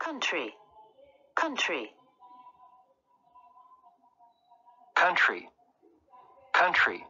country, country, country, country,